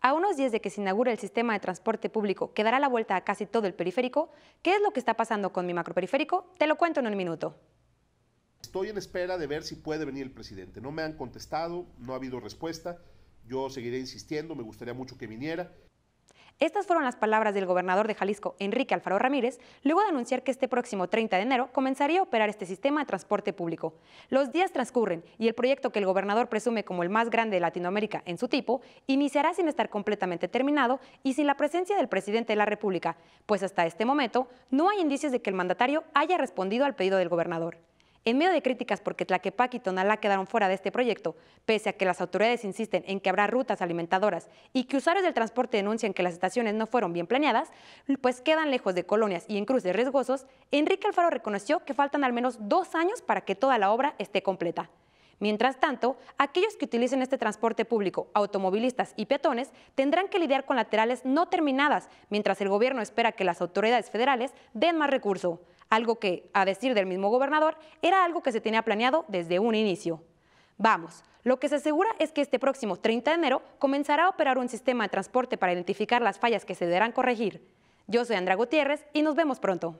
A unos días de que se inaugure el sistema de transporte público que dará la vuelta a casi todo el periférico, ¿qué es lo que está pasando con mi macroperiférico? Te lo cuento en un minuto. Estoy en espera de ver si puede venir el presidente. No me han contestado, no ha habido respuesta. Yo seguiré insistiendo, me gustaría mucho que viniera. Estas fueron las palabras del gobernador de Jalisco, Enrique Alfaro Ramírez, luego de anunciar que este próximo 30 de enero comenzaría a operar este sistema de transporte público. Los días transcurren y el proyecto que el gobernador presume como el más grande de Latinoamérica en su tipo iniciará sin estar completamente terminado y sin la presencia del presidente de la República, pues hasta este momento no hay indicios de que el mandatario haya respondido al pedido del gobernador. En medio de críticas porque Tlaquepaque y Tonalá quedaron fuera de este proyecto, pese a que las autoridades insisten en que habrá rutas alimentadoras y que usuarios del transporte denuncian que las estaciones no fueron bien planeadas, pues quedan lejos de colonias y en cruces riesgosos, Enrique Alfaro reconoció que faltan al menos dos años para que toda la obra esté completa. Mientras tanto, aquellos que utilicen este transporte público, automovilistas y peatones, tendrán que lidiar con laterales no terminadas, mientras el gobierno espera que las autoridades federales den más recursos algo que, a decir del mismo gobernador, era algo que se tenía planeado desde un inicio. Vamos, lo que se asegura es que este próximo 30 de enero comenzará a operar un sistema de transporte para identificar las fallas que se deberán corregir. Yo soy Andrea Gutiérrez y nos vemos pronto.